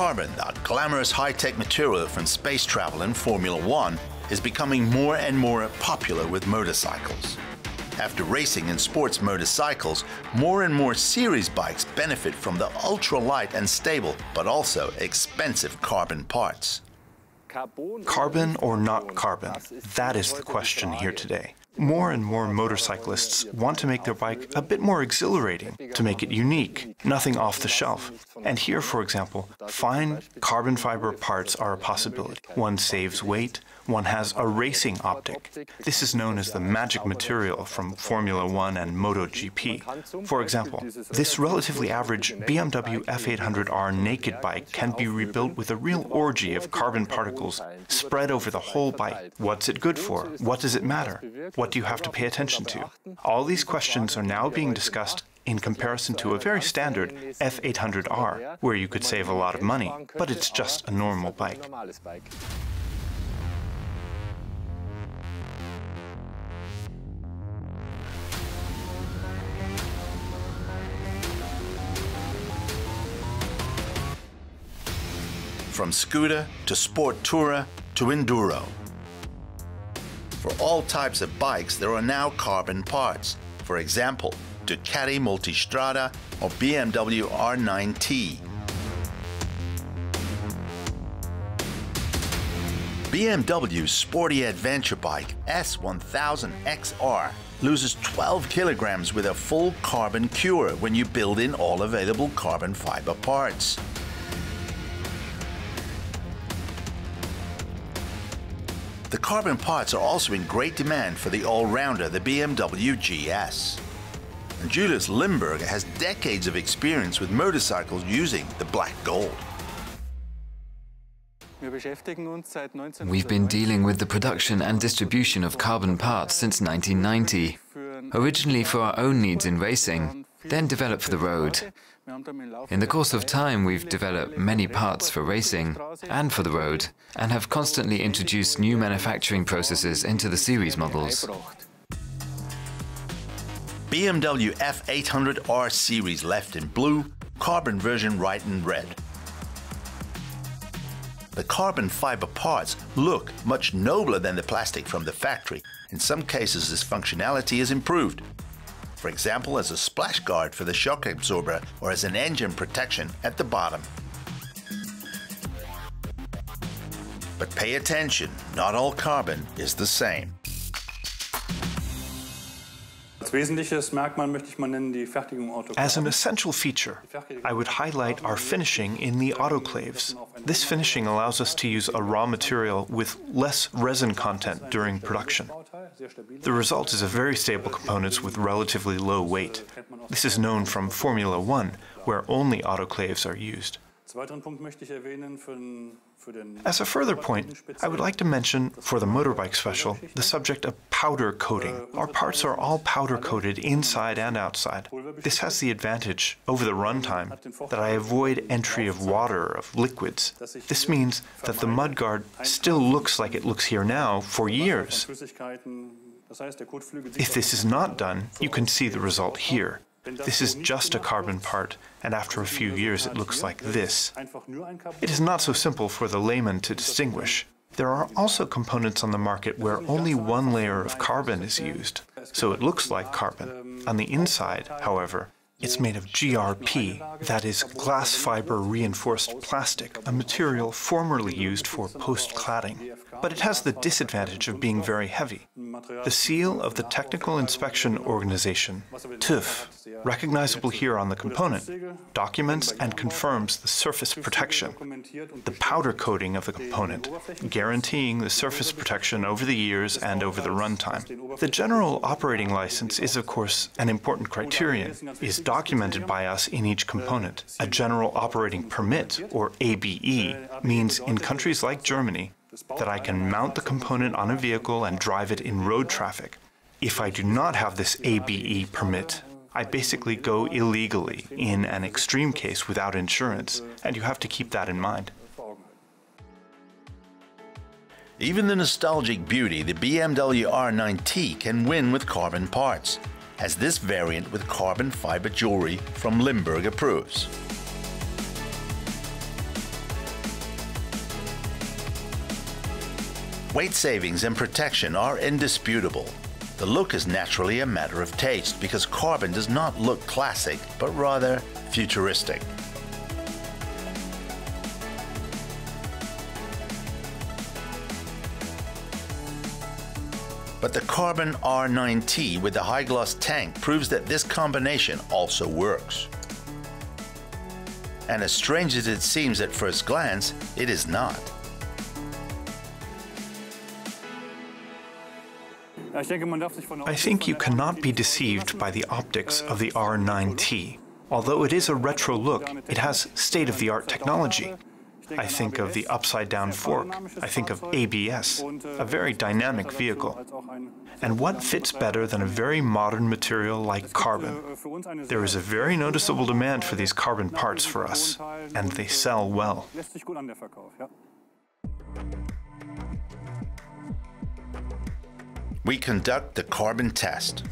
Carbon, that glamorous high-tech material from space travel and Formula One, is becoming more and more popular with motorcycles. After racing and sports motorcycles, more and more series bikes benefit from the ultra-light and stable, but also expensive carbon parts. Carbon or not carbon? That is the question here today. More and more motorcyclists want to make their bike a bit more exhilarating, to make it unique, nothing off the shelf. And here, for example, fine carbon fiber parts are a possibility. One saves weight, one has a racing optic. This is known as the magic material from Formula One and MotoGP. For example, this relatively average BMW F800R naked bike can be rebuilt with a real orgy of carbon particles spread over the whole bike. What's it good for? What does it matter? What do you have to pay attention to? All these questions are now being discussed in comparison to a very standard F800R, where you could save a lot of money, but it's just a normal bike. From scooter to sport tourer to enduro. For all types of bikes, there are now carbon parts. For example, Ducati Multistrada or BMW R9T. BMW's sporty adventure bike S1000XR loses 12 kilograms with a full carbon cure when you build in all available carbon fiber parts. The carbon parts are also in great demand for the all-rounder, the BMW GS. And Julius Ilmberger has decades of experience with motorcycles using the black gold. We've been dealing with the production and distribution of carbon parts since 1990, originally for our own needs in racing, then developed for the road. In the course of time, we've developed many parts for racing and for the road, and have constantly introduced new manufacturing processes into the series models. BMW F800R series left in blue, carbon version right in red. The carbon fiber parts look much nobler than the plastic from the factory. In some cases, this functionality is improved. For example, as a splash guard for the shock absorber or as an engine protection at the bottom. But pay attention, not all carbon is the same. As an essential feature, I would highlight our finishing in the autoclaves. This finishing allows us to use a raw material with less resin content during production. The result is a very stable components with relatively low weight. This is known from Formula One, where only autoclaves are used. As a further point, I would like to mention, for the motorbike special, the subject of powder coating. Our parts are all powder coated inside and outside. This has the advantage, over the runtime, that I avoid entry of water, of liquids. This means that the mudguard still looks like it looks here now for years. If this is not done, you can see the result here. This is just a carbon part, and after a few years it looks like this. It is not so simple for the layman to distinguish. There are also components on the market where only one layer of carbon is used, so it looks like carbon. On the inside, however, it's made of GRP, that is glass fiber reinforced plastic, a material formerly used for post-cladding. But it has the disadvantage of being very heavy. The seal of the Technical Inspection Organization, TÜV, recognizable here on the component, documents and confirms the surface protection, the powder coating of the component, guaranteeing the surface protection over the years and over the runtime. The general operating license is, of course, an important criterion, is documented by us in each component. A general operating permit, or ABE, means in countries like Germany that I can mount the component on a vehicle and drive it in road traffic. If I do not have this ABE permit, I basically go illegally, in an extreme case without insurance, and you have to keep that in mind. Even the nostalgic beauty, the BMW R9T can win with carbon parts, as this variant with carbon fiber jewelry from Ilmberger approves. Weight savings and protection are indisputable, the look is naturally a matter of taste because carbon does not look classic, but rather futuristic. But the Carbon R9T with the high gloss tank proves that this combination also works. And as strange as it seems at first glance, it is not. I think you cannot be deceived by the optics of the R9T. Although it is a retro look, it has state-of-the-art technology. I think of the upside-down fork. I think of ABS, a very dynamic vehicle. And what fits better than a very modern material like carbon? There is a very noticeable demand for these carbon parts for us, and they sell well. We conduct the carbon test.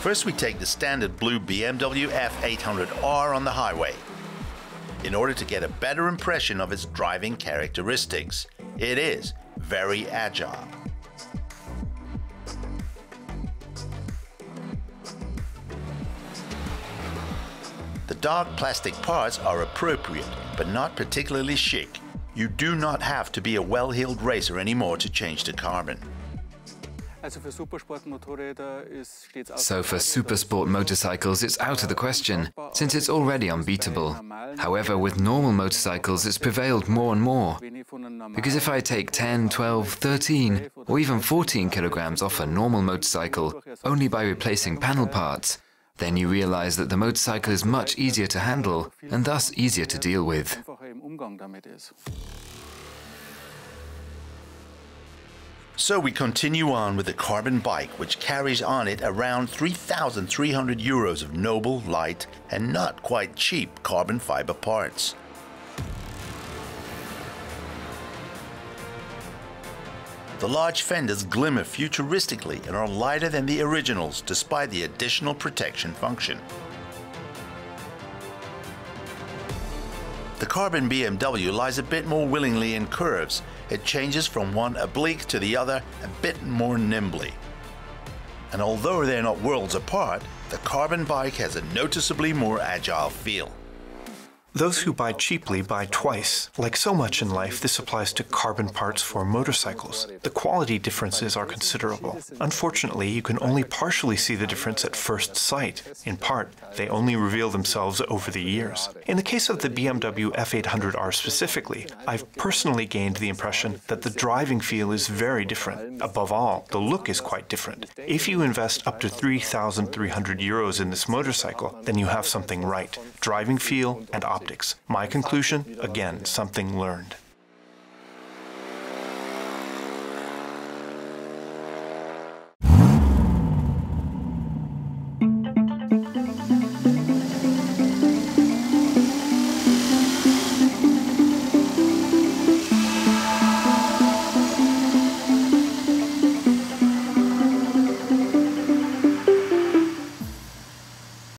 First, we take the standard blue BMW F800R on the highway. In order to get a better impression of its driving characteristics, it is very agile. The dark plastic parts are appropriate, but not particularly chic. You do not have to be a well-heeled racer anymore to change to carbon. So for supersport motorcycles, it's out of the question, since it's already unbeatable. However, with normal motorcycles, it's prevailed more and more. Because if I take 10, 12, 13, or even 14 kilograms off a normal motorcycle, only by replacing panel parts, then you realize that the motorcycle is much easier to handle and thus easier to deal with. So we continue on with the carbon bike, which carries on it around 3,300 euros of noble, light, and not quite cheap carbon fiber parts. The large fenders glimmer futuristically and are lighter than the originals despite the additional protection function. The carbon BMW lies a bit more willingly in curves. It changes from one oblique to the other a bit more nimbly. And although they're not worlds apart, the carbon bike has a noticeably more agile feel. Those who buy cheaply buy twice. Like so much in life, this applies to carbon parts for motorcycles. The quality differences are considerable. Unfortunately, you can only partially see the difference at first sight. In part, they only reveal themselves over the years. In the case of the BMW F800R specifically, I've personally gained the impression that the driving feel is very different. Above all, the look is quite different. If you invest up to 3,300 euros in this motorcycle, then you have something right. Driving feel and My conclusion? Again, something learned.